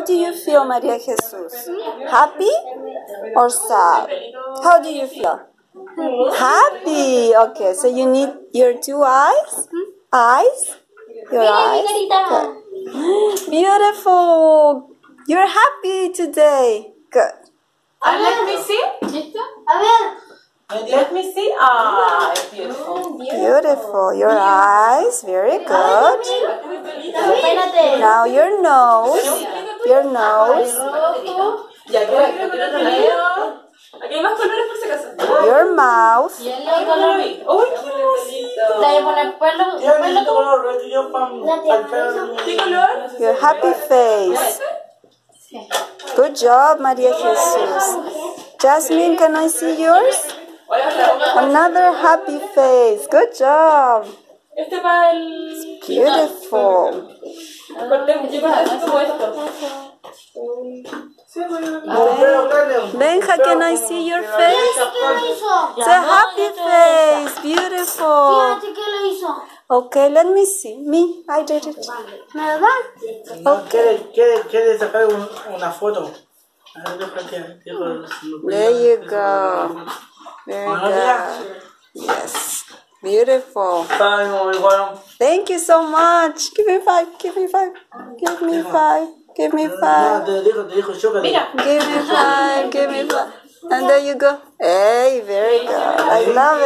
How do you feel, Maria Jesus? Happy or sad? How do you feel? Happy. Okay, so you need your two eyes. Eyes. Your eyes. Good. Beautiful. You're happy today. Good. And let me see. Let me see. Ah, beautiful. Beautiful. Your eyes. Very good. Now your nose. Your nose. Ya, quiero, yo quiero otro lado. Aquí hay más colores por si acaso. Your mouth. Y el color. Uy, uy, qué bonito. Le poner pelo. Pelo necesito tú. color red, yo pam, al pelo. ¿Qué color? Your happy face. Good job, Maria Jesus. Jasmine, can I see yours? Another happy face. Good job. Este para el... Beautiful. Cortemos, yo como esto. Con pelo grande. Benja, can I see your face? ¿Qué lo hizo? It's a happy face. Beautiful. Fíjate que lo hizo. Okay, let me see. Me, I did it. ¿Me lo dan? No, quiere, quiere, quiere sacar un- una foto. A ver, deja There you go. Very good. Yes. Beautiful. Ay, no, igual. Thank you so much. Give me five. Give me five. Give me five. Give me five. te dijo, te dijo, yo que Mira. Give me five. Give me five. And there you go. Hey, very good. I love it.